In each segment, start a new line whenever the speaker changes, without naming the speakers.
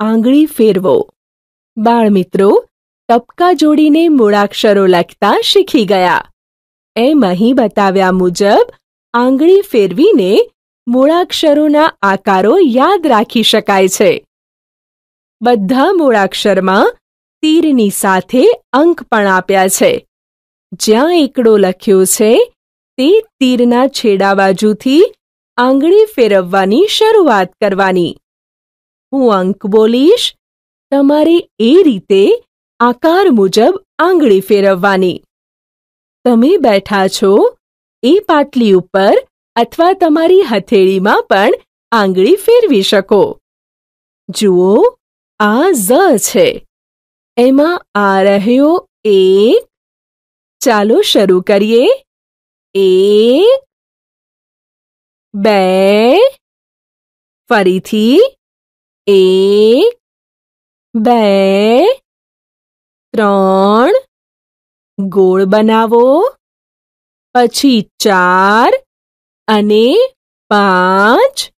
આંગળી ફેરવો. બાળમિત્રો, ટપકા જોડીને મૂળાક્ષરો લખતા શીખી ગયા. એમ અહીં બતાવ્યા મુજબ, આંગળી ફેરવીને મૂળાક્ષરોના આકારો યાદ રાખી શકાય છે. બધા મૂળાક્ષરમાં તીરની સાથે અંક પણ આપ્યા છે. જ્યાં એકડો લખ્યો છે, તે તીરના છેડા બાજુથી આંગળી ફેરવવાની શરૂઆત કરવાની. હું અંક બોલીશ? તમારે એ રીતે આકાર મુજબ આંગળી ફેરવવાની. તમે બેઠા છો એ પાટલી ઉપર અથવા તમારી હથેળીમાં પણ આંગળી ફેરવી શકો. જુઓ, આ ઝ છે. એમાં આ રહ્યો એક. ચાલો શરૂ કરીએ. એક, બે, ફરીથી એક, બે, ત્રણ, ગોળ બનાવો, પછી ચાર અને પાંચ.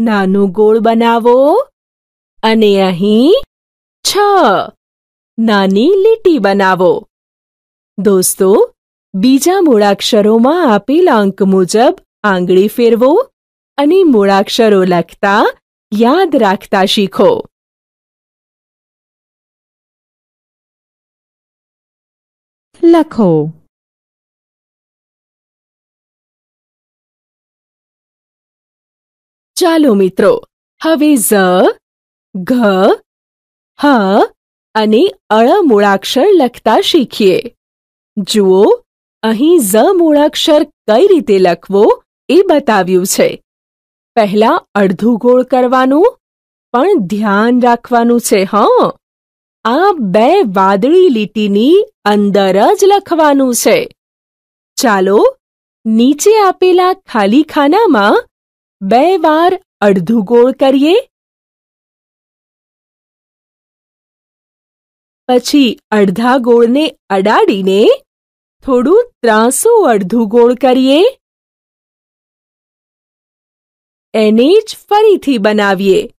નાનું ગોળ બનાવો અને અહીં છ. નાની લીટી બનાવો. દોસ્તો, બીજા મૂળાક્ષરોમાં આપેલા અંક મુજબ આંગળી ફેરવો અને મૂળાક્ષરો લખતા યાદ રાખતા શીખો.
લખો.
ચાલો મિત્રો, હવે ઝ, ઘ, હ અને અળ મૂળાક્ષર લખતા શીખીએ. જુઓ, અહીં ઝ મૂળાક્ષર કઈ રીતે લખવો એ બતાવ્યું છે. પહેલા અડધું ગોળ કરવાનું, પણ ધ્યાન રાખવાનું છે, હં. આ બે વાદળી લીટીની અંદર જ લખવાનું છે. ચાલો, નીચે આપેલા ખાલી ખાનામાં બે વાર અડધું ગોળ કરીએ. પછી અડધા ગોળને અડાડીને થોડું ત્રાસું અડધું ગોળ કરીએ. એને જ ફરીથી બનાવીએ.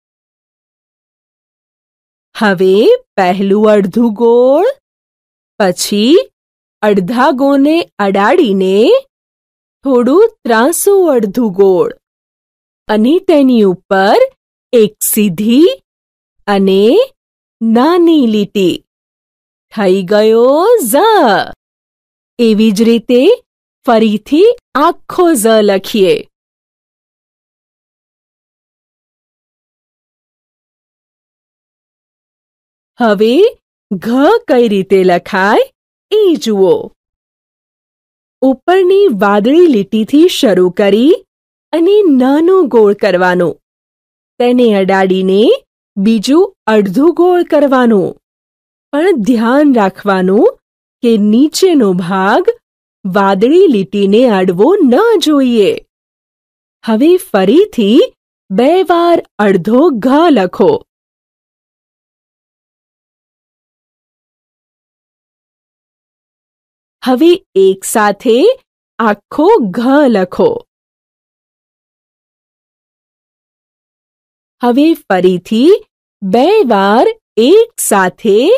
હવે પહેલું અડધું ગોળ, પછી અડધા ગોળને અડાડીને થોડું ત્રાંસું અડધું ગોળ અને તેની ઉપર એક સીધી અને નાની લીટી. થઈ ગયો ઝ. એવી જ રીતે ફરીથી આખો ઝ લખીએ. હવે ઘ કઈ રીતે લખાય? એ જુઓ. ઉપરની વાદળી લીટીથી શરૂ કરી અને નાનું ગોળ કરવાનું. તેને અડાડીને બીજું અડધું ગોળ કરવાનું. પણ ધ્યાન રાખવાનું કે નીચેનો ભાગ વાદળી લીટીને અડવો ન જોઈએ. હવે ફરીથી બે વાર અડધો ઘ લખો. હવે એક સાથે આખો ઘ લખો. હવે ફરીથી બે વાર એક સાથે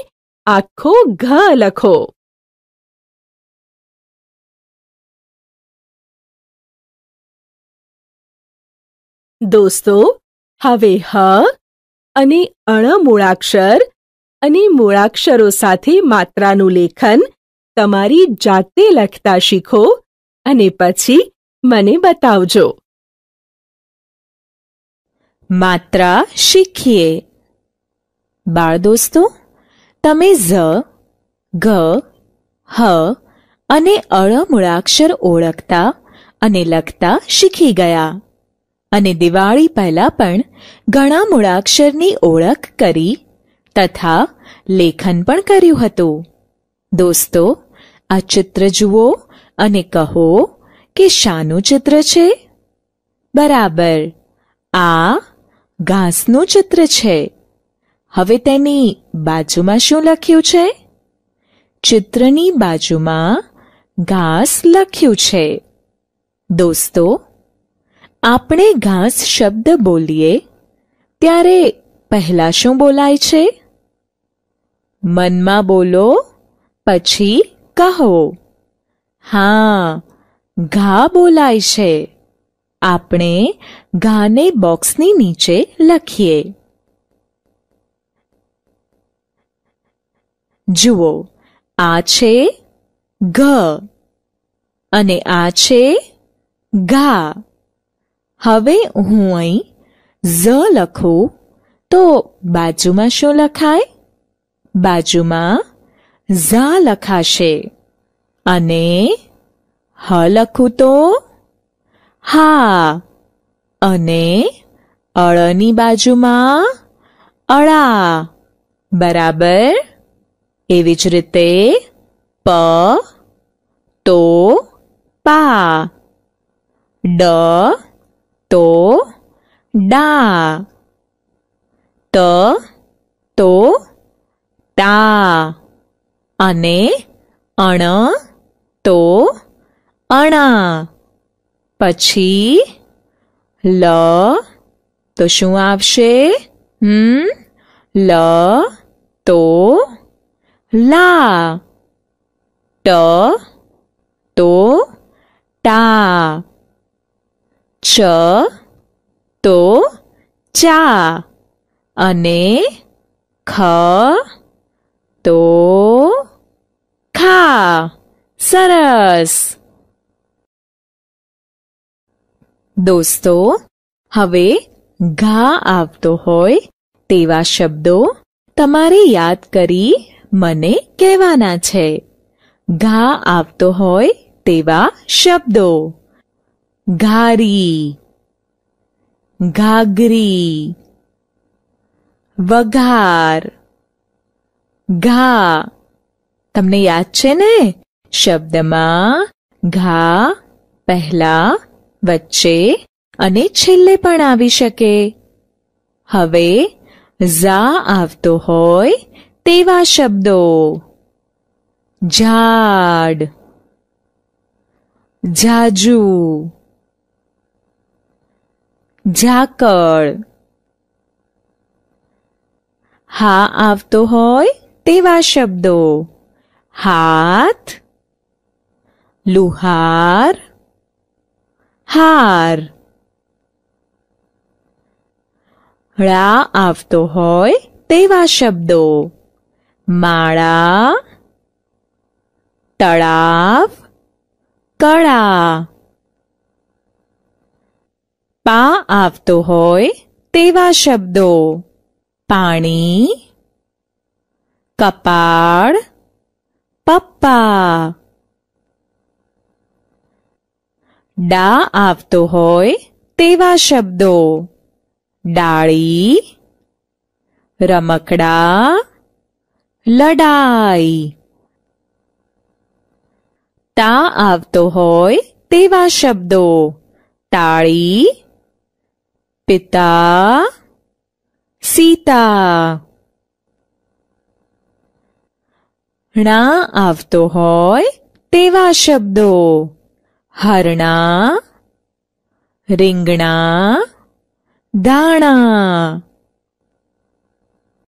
આખો ઘ લખો. દોસ્તો, હવે હ અને અણ મૂળાક્ષર અને મૂળાક્ષરો સાથે માત્રાનું લેખન તમારી જાતે લખતા શીખો અને પછી મને બતાવજો.
માત્રા શીખીએ. બાળ દોસ્તો, તમે ઝ ગ હ અને અળ મૂળાક્ષર ઓળખતા અને લખતા શીખી ગયા. અને દિવાળી પહેલા પણ ઘણા મૂળાક્ષરની ઓળખ કરી તથા લેખન પણ કર્યું હતું. દોસ્તો આ ચિત્ર જુઓ અને કહો કે શાનું ચિત્ર છે? બરાબર. આ ઘાસનું ચિત્ર છે. હવે તેની બાજુમાં શું લખ્યું છે? ચિત્રની બાજુમાં ઘાસ લખ્યું છે. દોસ્તો, આપણે ઘાસ શબ્દ બોલીએ ત્યારે પહેલા શું બોલાય છે? મનમાં બોલો, પછી કહો. હા, ઘા બોલાય છે. આપણે ઘાને બોક્સની નીચે લખીએ. જુઓ, આ છે ઘ અને આ છે ઘા. હવે હું અહીં ઝ લખું, તો બાજુમાં શું લખાય? બાજુમાં ઝા લખાશે. અને હ લખું તો હા. અને અળની બાજુમાં અળા. બરાબર? એવી જ રીતે પ, તો, પા. ડ, તો, ડા. ત, તો, તા. અને અણ તો અણા. પછી લ તો શું આવશે? હમ? લ તો લા. ટ તો ટા. ચ તો ચા. અને ખ તો ખા સરસ. દોસ્તો, હવે ઘા આવતો હોય તેવા શબ્દો તમારે યાદ કરી મને કહેવાના છે. ઘા આવતો હોય તેવા શબ્દો. ઘારી, ઘાઘરી, વઘાર, ઘા. તમને યાદ છે ને? શબ્દમાં ઘા પહેલા, વચ્ચે અને છેલ્લે પણ આવી શકે. હવે ઝા આવતો હોય તેવા શબ્દો. ઝાડ ઝાજુ ઝાકળ. હા, આવતો હોય તેવા શબ્દો. હાથ લુહાર હાર ળા આવતો હોય તેવા શબ્દો માળા તળાવ કળા પા આવતો હોય તેવા શબ્દો પાણી કપાળ પપ્પા ડા આવતો હોય તેવા શબ્દો ડાળી રમકડા લડાઈ તા આવતો હોય તેવા શબ્દો તાળી પિતા સીતા ણા આવતો હોય તેવા શબ્દો હરણા રીંગણા દાણા